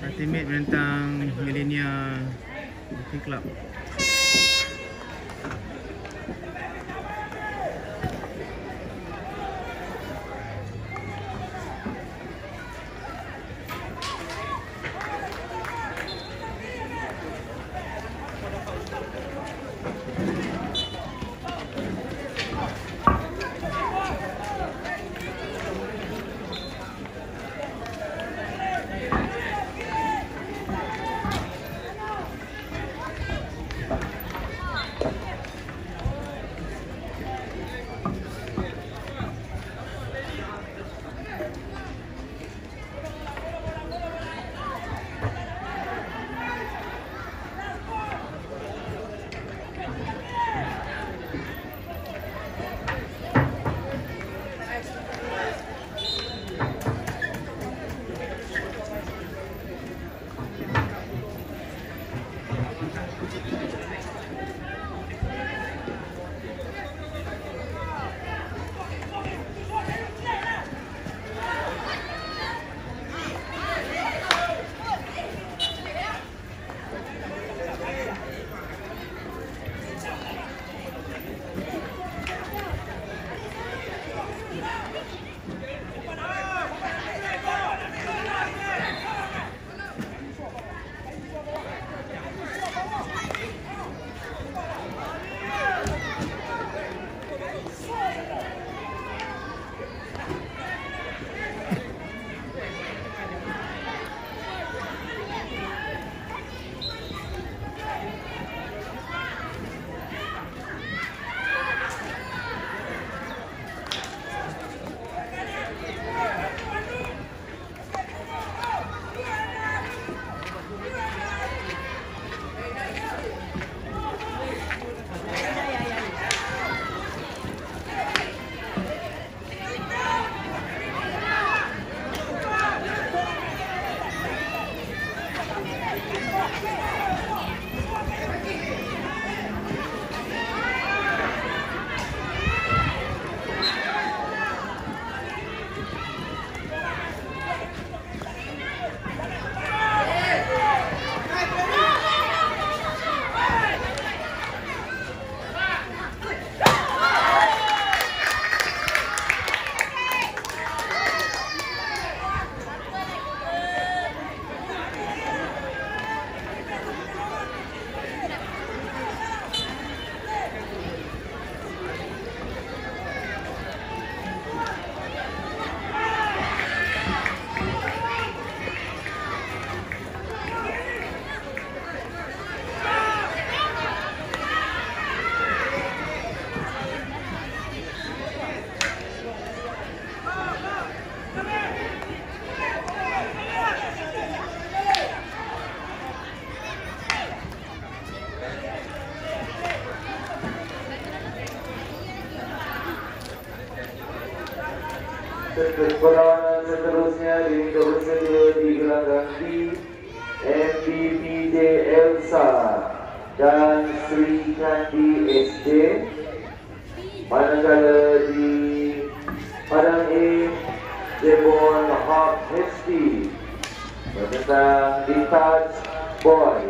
Ultimate menentang Millenia Hockey Club. Seterusnya ini bersedia di MPPJ Elsa dan Sri Kandi SD manakala di Padang A Jebon Hawk HD menentang Detach Boys